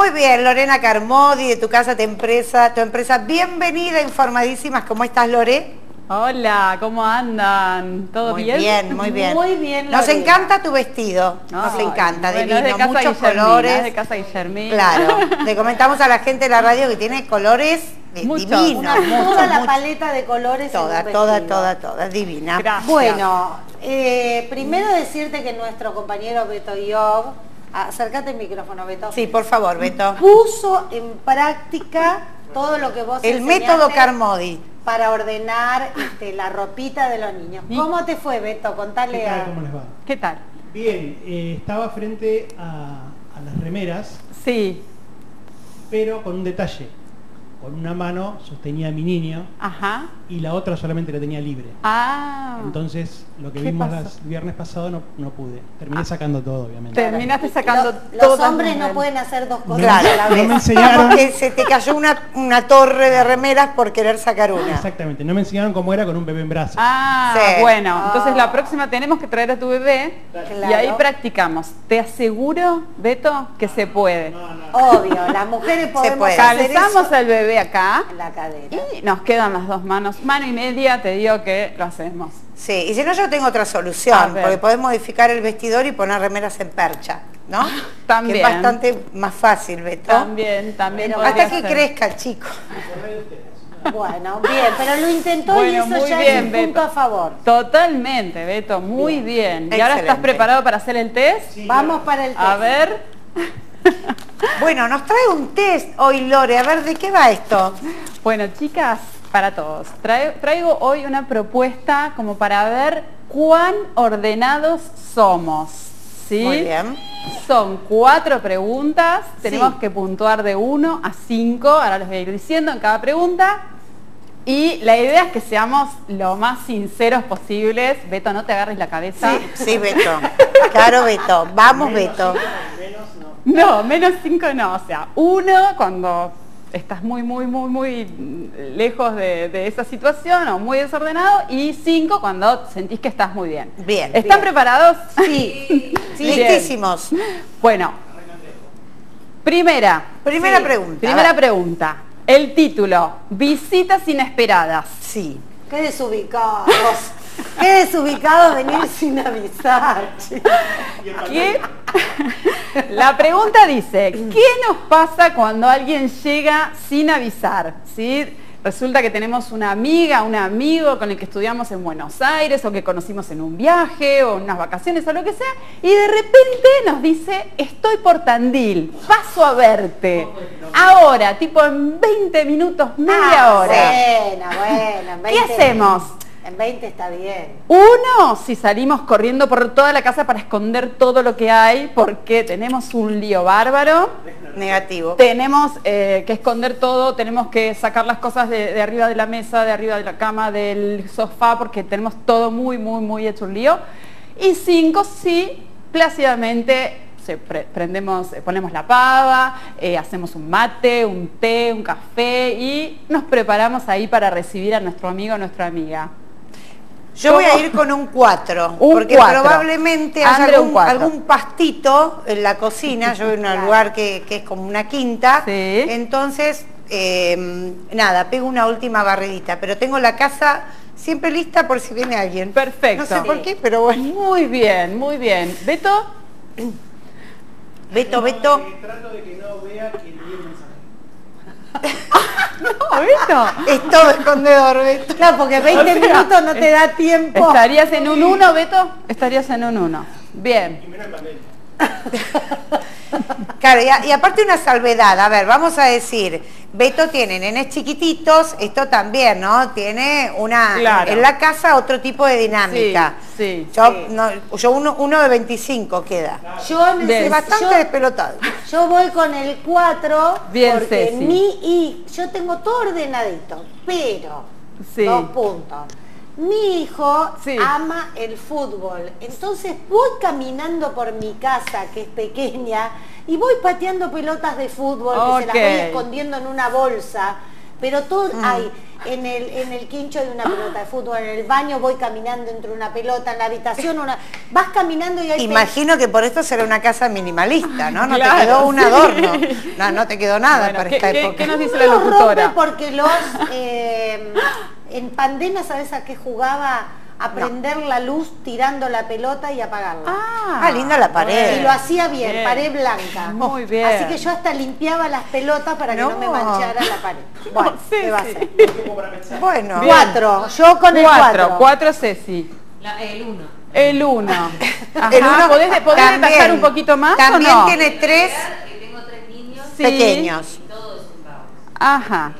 Muy bien, Lorena Carmodi, de tu casa, tu empresa, tu empresa. Bienvenida, informadísimas. ¿Cómo estás, Lore? Hola, ¿cómo andan? ¿Todo muy bien? bien? Muy bien, Muy bien, Nos encanta tu vestido, nos Ay, encanta, bueno, divino, de muchos colores. es de casa Guillermina. Claro, le comentamos a la gente de la radio que tiene colores eh, Muchos, divinos, Una- muchos, toda la paleta de colores. Toda, toda, toda, toda, divina. Gracias. Bueno, eh, primero decirte que nuestro compañero Beto Yob, acércate el micrófono, Beto, Sí, por favor, Beto. puso en práctica todo lo que vos El método Carmodi. para ordenar este, la ropita de los niños. Y- ¿Cómo te fue, Beto? ¿Qué Contale tal? a... ¿Cómo les va? ¿Qué tal? Bien, eh, estaba frente a, a las remeras, Sí, pero con un detalle. Con una mano sostenía a mi niño ajá. y la otra solamente la tenía libre. Ah, Entonces, lo que ¿Qué vimos el viernes pasado no, no pude. Terminé sacando todo, obviamente. terminaste sacando Lo- todo. los hombres no pueden hacer dos cosas Claro, a la no me vez. enseñaron. Como que se te cayó una, una torre de remeras por querer sacar una. Exactamente, no me enseñaron cómo era con un bebé en brazos. Ah, Sí. bueno, entonces Ah. la próxima tenemos que traer a tu bebé y ahí practicamos. Te aseguro, Beto, que se puede. Obvio, las mujeres podemos puede. hacer Calzamos eso al bebé acá en la cadera. y nos quedan las dos manos. Mano y media, te digo que lo hacemos. Sí, y si no yo tengo otra A solución, porque podés modificar el vestidor y poner remeras en percha, ¿no? También. Que es bastante más fácil, Beto. También, también. Pero Hasta que ser. crezca el chico. Bueno, bien, pero lo intentó y eso muy ya bien, es un punto Beto. a favor. Totalmente, Beto, muy bien. ¿Y ahora estás preparado para hacer el test? Vamos para el A test. ver. Bueno, nos trae un test hoy, Lore. A ver, ¿de qué va esto? Bueno, chicas, para todos. trae- traigo hoy una propuesta como para ver cuán ordenados somos. ¿Sí? Muy bien. Son cuatro preguntas, tenemos Sí. que puntuar de 1 a 5, ahora les voy a ir diciendo en cada pregunta. Y la idea es que seamos lo más sinceros posibles. Beto, no te agarres la cabeza. Sí, sí, Beto. Claro, Beto. Vamos, Beto. No, menos 5 no, o sea, uno cuando estás muy, muy, muy, muy lejos de, de esa situación o muy desordenado y 5 cuando sentís que estás muy bien. Bien. ¿Están preparados? Sí, listísimos. Bueno, primera, Primera Sí, pregunta. primera pregunta. El título, visitas inesperadas. Sí. qué desubicados. Qué desubicados venir sin avisar. La pregunta dice, ¿qué nos pasa cuando alguien llega sin avisar? ¿Sí? Resulta que tenemos una amiga, un amigo con el que estudiamos en Buenos Aires o que conocimos en un viaje o en unas vacaciones o lo que sea y de repente nos dice, estoy por Tandil, paso a verte. Ahora, tipo en 20 minutos, media Ah, hora. Buena, buena. en ¿Qué 20 hacemos? En 20 está bien. Uno, si salimos corriendo por toda la casa para esconder todo lo que hay, porque tenemos un lío bárbaro, Negativo. tenemos eh, que esconder todo, tenemos que sacar las cosas de, de arriba de la mesa, de arriba de la cama, del sofá, porque tenemos todo muy, muy, muy hecho un lío. Y cinco, sí, plácidamente se pre- prendemos, eh, ponemos la pava, eh, hacemos un mate, un té, un café y nos preparamos ahí para recibir a nuestro amigo o nuestra amiga. Yo voy a ir con un 4, Un porque cuatro. probablemente haya algún, pastito en la cocina, yo en un lugar que, que es como una quinta, Sí. entonces, eh, nada, pego una última barridita, pero tengo la casa siempre lista por si viene alguien. Perfecto. No sé por qué, pero bueno. Muy bien, muy bien. Beto, Beto, Beto, Trato de que no vea que. no, Beto. es todo escondedor, Beto. Claro, porque 20 minutos no te da tiempo. ¿Estarías en un 1, Beto? Estarías en un 1. Bien. Y menos en pandemia. Claro, y, a- y aparte una salvedad, a ver, vamos a decir, Beto tiene nenes chiquititos, esto también, ¿no? Tiene una, Claro. en la casa otro tipo de dinámica. Sí, sí. Yo, Sí. no, yo uno, uno de 25 queda. Yo, Es necesito- bastante yo- despelotado. Yo voy con el 4 Bien, porque Ceci. mi y yo tengo todo ordenadito, pero Sí. dos puntos. Mi hijo Sí. ama el fútbol, entonces voy caminando por mi casa que es pequeña y voy pateando pelotas de fútbol que se las voy escondiendo en una bolsa pero todo Mm. hay. En el, en el quincho hay una pelota de fútbol, en el baño voy caminando entre una pelota, en la habitación una... Vas caminando y hay... Imagino que por esto será una casa minimalista, ¿no? No Claro, te quedó un sí. adorno. No, no te quedó nada Bueno, para ¿qué- esta época. qué nos dice la rompe locutora? porque los... eh, en pandemia, ¿sabes a qué jugaba? A prender la luz tirando la pelota y apagarla. Ah, linda la pared. Y lo hacía bien, Bien. pared blanca. Muy bien. Así que yo hasta limpiaba las pelotas para que no, No. me manchara la pared. Bueno, ¿qué va a hacer? Bueno, Bien. Cuatro, yo con el Cuatro, cuatro. cuatro Ceci. La- el uno. El uno. Ajá, el uno ¿Podés, podés también- detallar un poquito más También o no? tiene tres Que tengo tres niños Sí. pequeños. y todo es un caos. Ajá.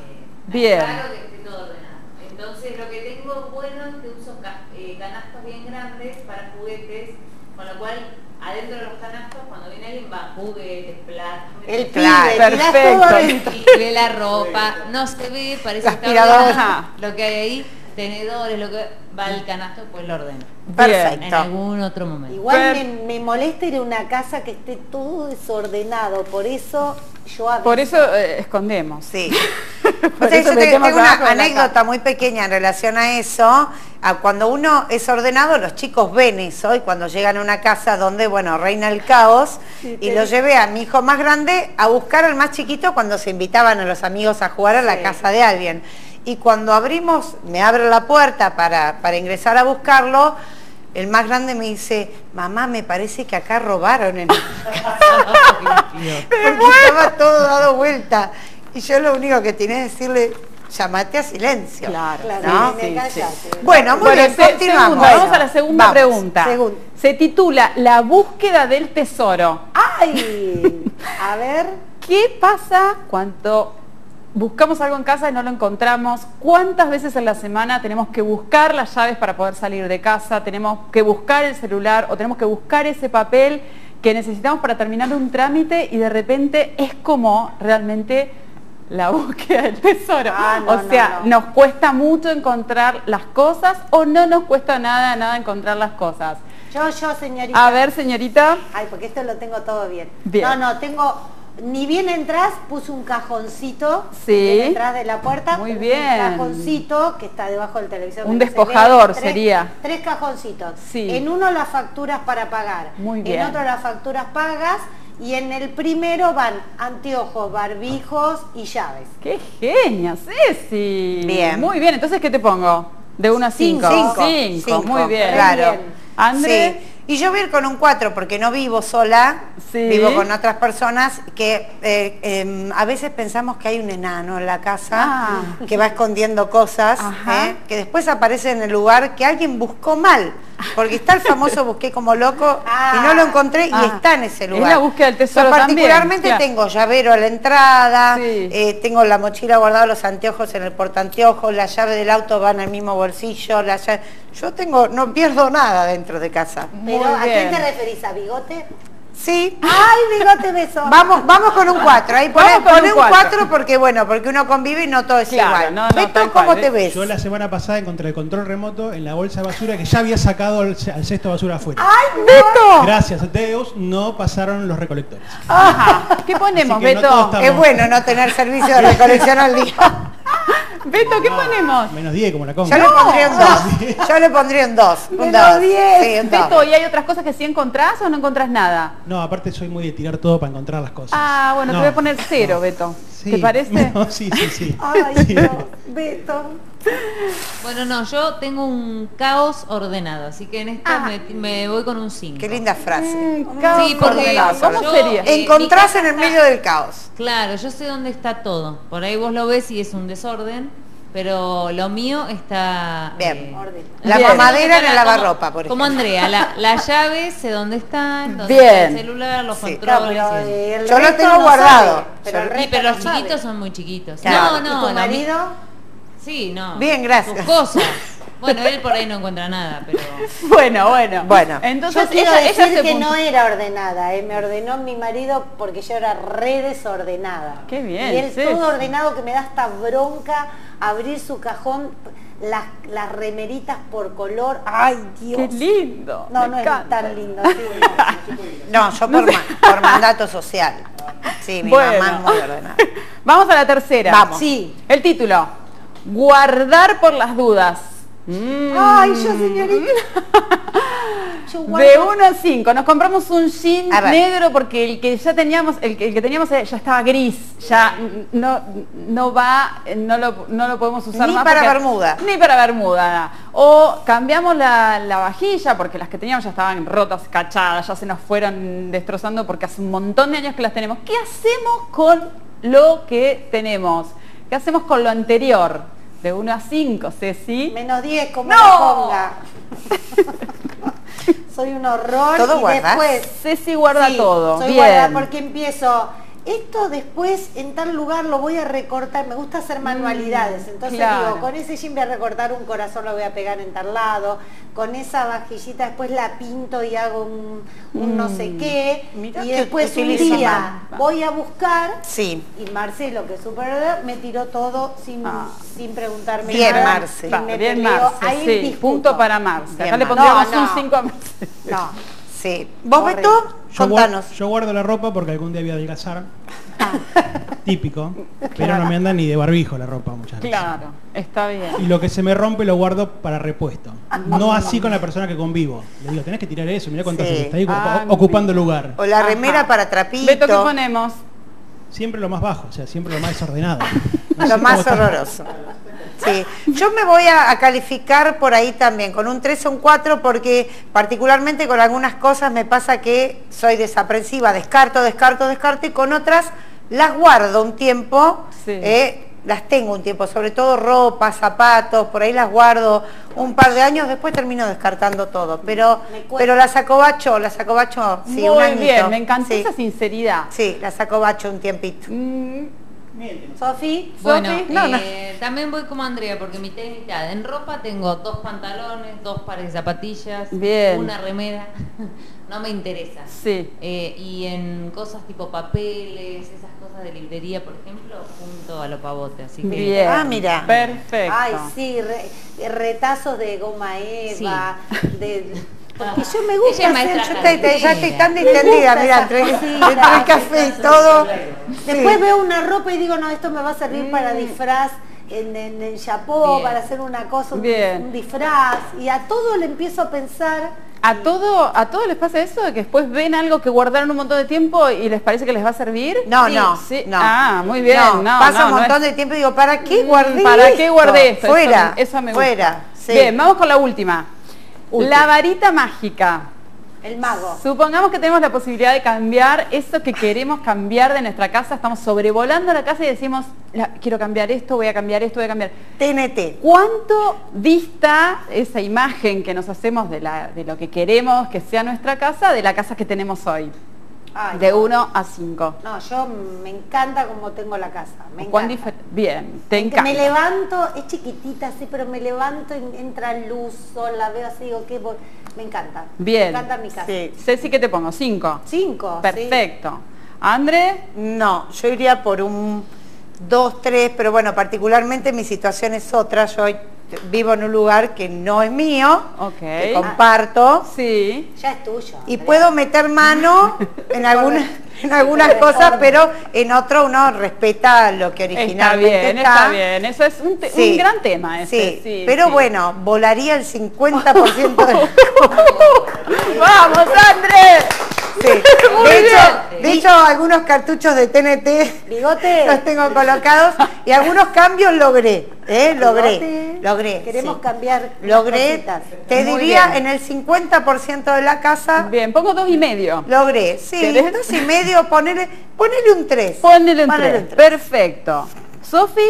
Bien. Claro que esté todo ordenado. Entonces lo que tengo bueno es que uso ca- eh, canastos bien grandes para juguetes, con lo cual adentro de los canastos cuando viene alguien va juguetes, platos, El pibe, Claro. tirás Perfecto. ve la ropa, no se ve, parece La que está aspiradora. Lo que hay ahí, tenedores, lo que va al canasto, pues lo ordeno. En Perfecto. algún otro momento. Igual me, me molesta ir a una casa que esté todo desordenado, por eso yo aviso. Por eso eh, escondemos. Sí. O sea, yo te- tengo una anécdota muy pequeña en relación a eso. A cuando uno es ordenado, los chicos ven eso y cuando llegan a una casa donde, bueno, reina el caos, y lo llevé a mi hijo más grande a buscar al más chiquito cuando se invitaban a los amigos a jugar a la Sí. casa de alguien. Y cuando abrimos, me abre la puerta para, para ingresar a buscarlo, el más grande me dice, mamá, me parece que acá robaron en porque estaba todo dado vuelta. Y yo lo único que tenía es decirle, llamate a silencio. Claro, Claro, ¿no? me sí, cállate. Bueno, muy Bueno, bien, se- continuamos. segunda, vamos a la segunda Vamos. pregunta. Se titula La búsqueda del tesoro. ¡Ay! A ver. ¿Qué pasa cuando buscamos algo en casa y no lo encontramos? ¿Cuántas veces en la semana tenemos que buscar las llaves para poder salir de casa? ¿Tenemos que buscar el celular o tenemos que buscar ese papel que necesitamos para terminar un trámite y de repente es como realmente la búsqueda del tesoro? Ah, no, o sea, no, no. nos cuesta mucho encontrar las cosas o no nos cuesta nada, nada encontrar las cosas. Yo, yo, señorita. A ver, señorita. Ay, porque esto lo tengo todo bien. Bien. No, no, tengo. Ni bien entras, puse un cajoncito. Sí. Detrás de la puerta. Muy un bien. cajoncito que está debajo del televisor. Un se despojador Tres- sería. Tres cajoncitos. Sí. En uno las facturas para pagar. Muy bien. En otro las facturas pagas. Y en el primero van anteojos, barbijos y llaves. ¡Qué genia, Ceci! Bien. Muy bien, entonces, ¿qué te pongo? De 1 a 5. Cinco. Cinco, cinco, muy bien. Claro. André. Sí. Y yo voy a ir con un 4 porque no vivo sola, Sí. vivo con otras personas que eh, em, a veces pensamos que hay un enano en la casa Ah. que va escondiendo cosas. ¿eh? que después aparece en el lugar que alguien buscó mal. Porque está el famoso busqué como loco y no lo encontré y Ah. está en ese Es lugar. la búsqueda del tesoro también, particularmente claro. tengo llavero a la entrada, Sí. eh, tengo la mochila guardada, los anteojos en el portaanteojos, la llave del auto va en el mismo bolsillo, la llave- yo tengo, no pierdo nada dentro de casa. Pero ¿a quién te referís? ¿A bigote? Sí. ¡Ay, bigote beso! Vamos, vamos con un 4. Ahí poné, poné un un cuatro. 4 porque bueno, porque uno convive y no todo es Claro, igual. no, no, Beto, ¿cómo cual, te ¿eh? ves? Yo la semana pasada encontré el control remoto en la bolsa de basura que ya había sacado al, al cesto de basura afuera. ¡Ay, ¡Beto! Gracias a Deus no pasaron los recolectores. Ajá. ¿Qué ponemos, no Beto? todo está- Es bueno no tener servicio de recolección al día. Beto, ¿qué ponemos? Menos 10 como la Yo conga. le pondría un 2. Yo le pondría un 2. Un Menos 2. diez. Sí, un dos. Beto, ¿y hay otras cosas que sí encontrás o no encontrás nada? No, aparte soy muy de tirar todo para encontrar las cosas. Ah, bueno, No. te voy a poner cero, Beto. Sí. ¿Te parece? No, sí, sí, sí. Ay, Sí. Dios, Beto. Bueno, no, yo tengo un caos ordenado, así que en esta Ah. me, me voy con un 5. Qué linda frase. Caos Sí, porque ordenado. ¿Cómo yo- sería? Eh, Encontrás en el casa medio del caos. Claro, yo sé dónde está todo. Por ahí vos lo ves y es un desorden, pero lo mío está... Bien. eh. La Bien. mamadera en el lavarropa, por ejemplo. Como Andrea, la, la llave sé dónde están, dónde Bien. está el celular, los Sí. Controles. el Yo lo tengo no guardado. sabe, pero el no los sabe. chiquitos son muy chiquitos. Claro. No, no, ¿Y tu lo mi- marido? Sí, no. Bien, gracias. Sus cosas. Bueno, él por ahí no encuentra nada, pero... Bueno, bueno. Bueno. entonces Yo quiero ella, decir que puso- no era ordenada, eh, me ordenó mi marido porque yo era re desordenada. Qué bien, Y él sí. todo ordenado que me da hasta bronca abrir su cajón, las, las remeritas por color. Ay, Dios. Qué lindo. No, me no es tan lindo. sí, no. No, yo por, ma- por mandato social. Sí, mi Bueno. mamá es muy ordenada. Vamos a la tercera. Vamos. Sí. El título. Guardar por las dudas. Mm. Ay, yo señorita. Yo De 1 a 5, nos compramos un jean negro porque el que ya teníamos, el que, el que teníamos eh, ya estaba gris, ya no, no va, no lo, no lo podemos usar Ni más. para porque- bermuda. Ni para bermuda. O cambiamos la, la vajilla porque las que teníamos ya estaban rotas, cachadas, ya se nos fueron destrozando porque hace un montón de años que las tenemos. ¿Qué hacemos con lo que tenemos? ¿Qué hacemos con lo anterior? De 1 a 5, Ceci. Menos 10, como ¡No! Soy un horror. ¿Todo y guardás? después. Ceci guarda Sí, todo. Soy Bien. guardada porque empiezo. Esto después en tal lugar lo voy a recortar. Me gusta hacer manualidades. Entonces claro. digo, con ese jean voy a recortar un corazón, lo voy a pegar en tal lado. Con esa vajillita después la pinto y hago un, un no sé qué. Mirá y que después un día voy a buscar Sí. y Marcelo, que es súper me tiró todo sin, Ah. sin preguntarme Bien, nada. Marce. y Va, me bien. Marce, Ahí sí, punto para Marce. Acá le pondríamos No, un no. 5 a Marce. No. Sí. ¿Vos. Beto? Yo, Contanos. yo guardo la ropa porque algún día voy a adelgazar. Típico. Pero no me anda ni de barbijo la ropa muchas veces. Claro, está Y bien. lo que se me rompe lo guardo para repuesto. No así con la persona que convivo. Le digo, tenés que tirar eso, mirá cuántas Sí. está ahí Ah, ocupa- ocupando lugar. O la Ajá. remera para trapito. Beto, ¿qué ponemos? Siempre lo más bajo, o sea, siempre lo más desordenado. No Lo más está. Sí, yo me voy a, a calificar por ahí también, con un 3 o un 4, porque particularmente con algunas cosas me pasa que soy desaprensiva, descarto, descarto, descarto, y con otras las guardo un tiempo, Sí. eh, las tengo un tiempo, sobre todo ropa, zapatos, por ahí las guardo un par de años, después termino descartando todo, pero, pero las acobacho, las acobacho, sí, un Muy añito. bien, me encantó sí, esa sinceridad. Sí, las acobacho un tiempito. Mm, Sofi, Bueno, Sofi, no, no. eh, también voy como Andrea porque y mitad. En ropa tengo dos pantalones, dos pares de zapatillas, Bien. una remera. no me interesa. sí. Eh, y en cosas tipo papeles, esas cosas de librería, por ejemplo, junto a lo pavote. Así que Bien. Ah, mira. Perfecto. Ay, sí, re- retazos de goma eva, de... Porque yo me gusta hacer... Yo te- ya estoy tan distendida, mira, entre, el café y todo. Después Sí. veo una ropa y digo, no, esto me va a servir para Mm. disfraz en, en, en para hacer una cosa, un, Bien. un disfraz. Y a todo le empiezo a pensar... ¿A todo, ¿A todos les pasa eso? De que después ven algo que guardaron un montón de tiempo y les parece que les va a servir? No, Sí, no, sí. no. Ah, muy bien. No, pasa no, un no montón es- de tiempo y digo, ¿para qué Mm, guardé ¿Para qué esto? guardé esto? Fuera, Eso, me gusta. fuera. sí. Bien, vamos con la última. La varita mágica. El mago. Supongamos que tenemos la posibilidad de cambiar eso que queremos cambiar de nuestra casa, estamos sobrevolando la casa y decimos, "La- quiero cambiar esto, voy a cambiar esto, voy a cambiar. TNT. ¿Cuánto dista esa imagen que nos hacemos de, la- de lo que queremos que sea nuestra casa de la casa que tenemos hoy? Ay, De no. 1 a 5. No, yo me encanta como tengo la casa. Me ¿Cuán encanta. Bien, te encanta. Me levanto, es chiquitita así, pero me levanto y entra luz, sol, la veo así, digo, ¿qué? Me encanta. Bien. Me encanta mi casa. Sí. Ceci, ¿qué te pongo? 5. Cinco. sí. Perfecto. André, No, yo iría por un 2, 3, pero bueno, particularmente mi situación es otra. Yo vivo en un lugar que no es mío, ok. que comparto, Sí. Ya es tuyo. y puedo meter mano en algunas, en algunas cosas, pero en otro uno respeta lo que Está originalmente bien, está bien. Eso es un, te- Sí, un gran tema. Ese. sí, sí, pero sí. bueno, volaría el 50% de ¡Vamos, André! Sí. Muy De, hecho, bien. de hecho, algunos cartuchos de TNT Bigote. los tengo colocados y algunos cambios logré, ¿eh? Logré, Bigote. Logré. Queremos sí. cambiar Logré, cositas. te Muy diría bien. en el 50% de la casa, Bien, pongo dos y medio. logré. Sí, ¿Querés? dos y medio, ponele, ponele un 3. Ponele un Ponele tres. un tres. Perfecto. Sofi,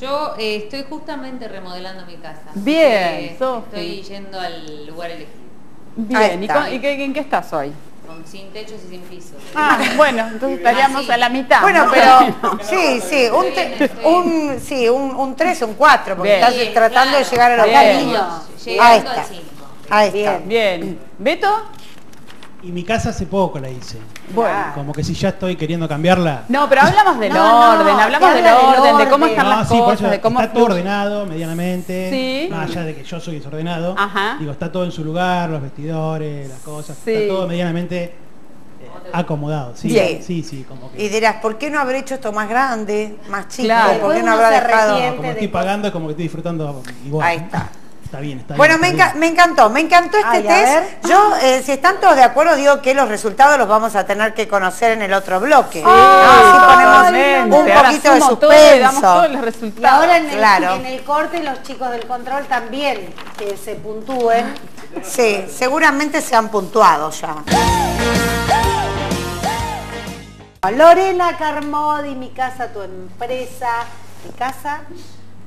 Yo eh, estoy justamente remodelando mi casa. Bien, que Sofi. Estoy yendo al lugar elegido. bien. ¿Y, con- y qué- en qué estás hoy? Con sin techos y sin piso. Ah, bueno, entonces estaríamos sí. a la mitad. Bueno, ¿no? pero sí, sí, un, te- un, sí, un, un 3, un 4, porque Bien. estás Bien, tratando de claro. llegar a los caminos. Llegando Ahí al está. 5. Ahí está. Bien. Bien. ¿Beto? Y mi casa hace poco la hice. Bueno. Como que si ya estoy queriendo cambiarla. No, pero hablamos del No, no, orden, hablamos del habla del orden, de cómo orden. están No, las sí, por cosas, eso de cómo está todo ordenado medianamente. Sí. Más allá de que yo soy desordenado. Ajá. Digo, está todo en su lugar, los vestidores, las cosas. Sí. Está todo medianamente. acomodado. Sí, Bien. sí, sí, como que. Y dirás, ¿por qué no haber hecho esto más grande, más chico? Claro. ¿Por qué no uno habrá se dejado? arrepiente. como estoy de pagando, es como que estoy disfrutando igual. Ahí ¿no? está. Está bien, está Bueno, me, bien. enca- me encantó, me encantó este Ay, test. Yo, eh, si están todos de acuerdo, digo que los resultados los vamos a tener que conocer en el otro bloque. Ah, Así totalmente. ponemos un Ahora poquito de sumo todo damos suspenso. todos los Y resultados. ahora en el, Claro. en el corte los chicos del control también que se puntúen. Sí, seguramente se han puntuado ya. Lorena Carmodi, mi casa, tu empresa. Mi casa,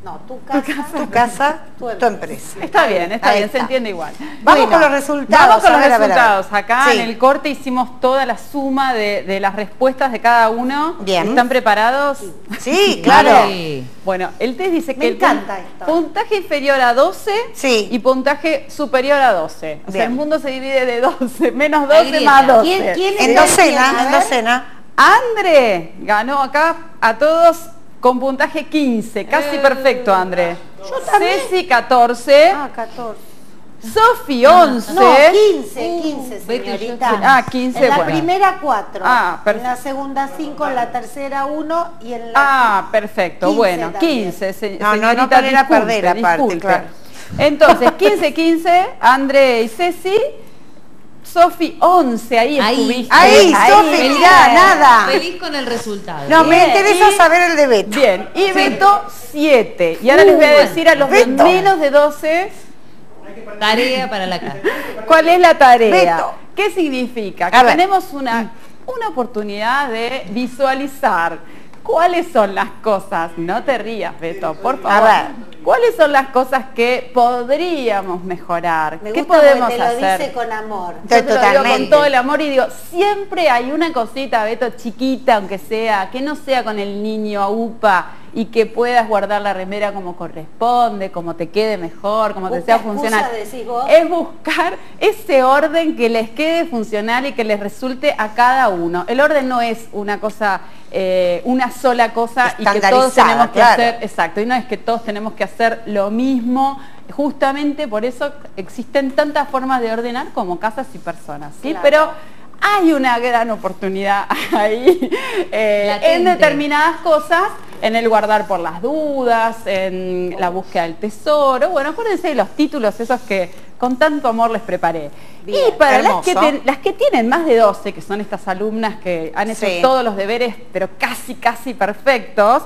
no, tu casa. Tu casa, Tu tu empresa. Está bien, está Ahí bien, se entiende igual. Vamos Bueno, con los resultados. Vamos con los ver, resultados. Acá Sí. en el corte hicimos toda la suma de, de las respuestas de cada uno. Bien. ¿Están preparados? Sí, claro. Sí. Bueno, el test dice Me que el encanta pun- esto. puntaje inferior a 12 Sí. y puntaje superior a 12. O sea, el mundo se divide de 12, menos La 12 grieta. más 12. ¿Quién- quién En docena, en docena. André ganó acá a todos con puntaje 15, casi Eh. perfecto, André. Yo también. Ceci 14, Ah, 14. Sofi 11. No, 15, 15, ve que yo señorita. Ah, 15, En la bueno. primera 4. Ah, en perfecto. la segunda 5, en la tercera 1 y en la Ah, perfecto. 15 bueno, también. 15. se- No, no, no señorita, poner a disculpe, perder aparte, disculpe. claro. Entonces, 15, 15, André y Ceci. Sofi 11, ahí, Ahí. estuviste. Ahí, Sofi, mirá, nada. Feliz con el resultado. No, me interesa y- saber el de Beto. Bien, y Beto 7. Y ahora les voy a Uh, decir a los de menos de 12 Tarea para la casa. cuál es la tarea. Beto. ¿Qué significa? Que tenemos una, una oportunidad de visualizar cuáles son las cosas. No te rías, Beto, por favor. A ver. ¿Cuáles son las cosas que podríamos mejorar? Me ¿Qué gusta podemos te lo hacer? dice con amor. Yo te lo digo con todo el amor y digo, siempre hay una cosita, Beto, chiquita, aunque sea, que no sea con el niño a upa y que puedas guardar la remera como corresponde, como te quede mejor, como te sea excusa, funcional. decís vos. Es buscar ese orden que les quede funcional y que les resulte a cada uno. El orden no es una cosa, eh, una sola cosa y que todos tenemos que claro. hacer Exacto, y no es que todos tenemos que hacer lo mismo, justamente por eso existen tantas formas de ordenar como casas y personas, ¿sí? Claro. Pero hay una gran oportunidad ahí eh, en determinadas cosas, en el guardar por las dudas, en la búsqueda del tesoro, bueno, acuérdense de los títulos esos que con tanto amor les preparé. Bien, y para las que, hermoso. ten- las que tienen más de 12, que son estas alumnas que han hecho Sí. todos los deberes, pero casi, casi perfectos,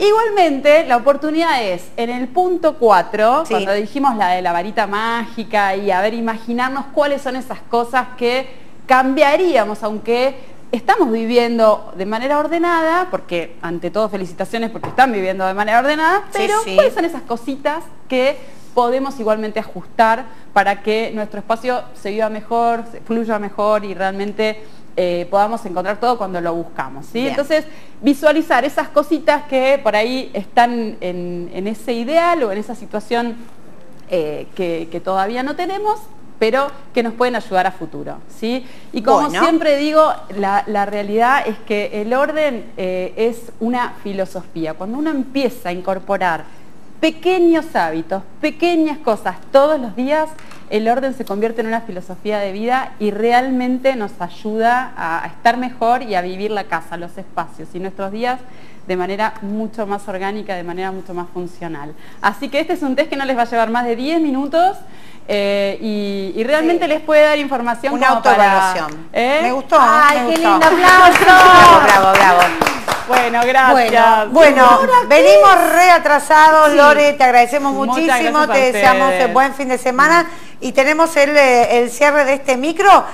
Igualmente, la oportunidad es en el punto 4, Sí. cuando dijimos la de la varita mágica y a ver, imaginarnos cuáles son esas cosas que cambiaríamos, aunque estamos viviendo de manera ordenada, porque ante todo felicitaciones porque están viviendo de manera ordenada, Sí, pero sí. cuáles son esas cositas que podemos igualmente ajustar para que nuestro espacio se viva mejor, se fluya mejor y realmente eh, podamos encontrar todo cuando lo buscamos. ¿sí? Bien. Entonces, visualizar esas cositas que por ahí están en, en ese ideal o en esa situación eh, que, que todavía no tenemos, pero que nos pueden ayudar a futuro. ¿sí? Y como Bueno. siempre digo, la, la realidad es que el orden eh, es una filosofía. Cuando uno empieza a incorporar pequeños hábitos, pequeñas cosas todos los días, el orden se convierte en una filosofía de vida y realmente nos ayuda a, a estar mejor y a vivir la casa, los espacios y nuestros días de manera mucho más orgánica, de manera mucho más funcional. Así que este es un test que no les va a llevar más de 10 minutos eh, y, y realmente Sí. les puede dar información Una como para- autoevaluación. ¿Eh? Me gustó. Ay, me qué lindo aplauso. Bravo, bravo, bravo. Bueno, gracias. Bueno, venimos reatrasados, Sí. Lore, te agradecemos Muchas muchísimo, te deseamos eh, buen fin de semana y tenemos el, eh, el cierre de este micro